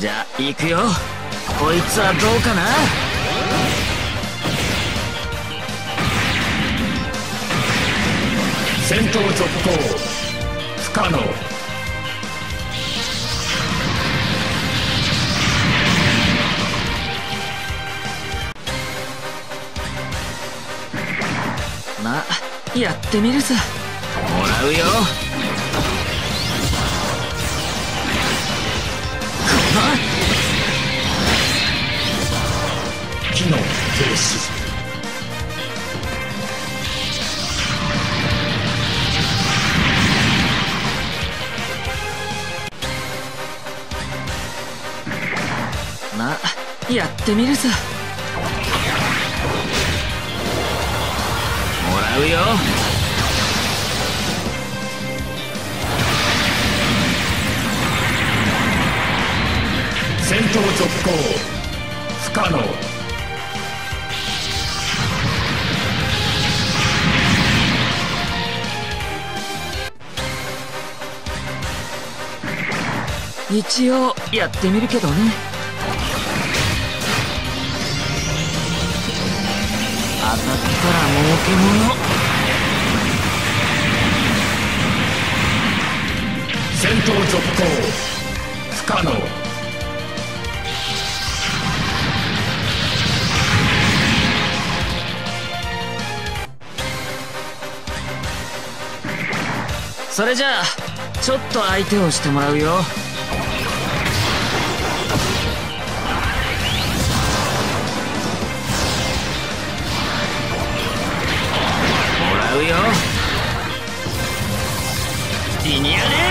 じゃあ行くよ。こいつはどうかな？戦闘続行。不可能。まあやってみるさ。もらうよ機能停止まあやってみるさもらうよ。戦闘続行。不可能一応やってみるけどね。当たったら儲けもの戦闘続行。不可能。それじゃあちょっと相手をしてもらうよ。もらうよ。リニアね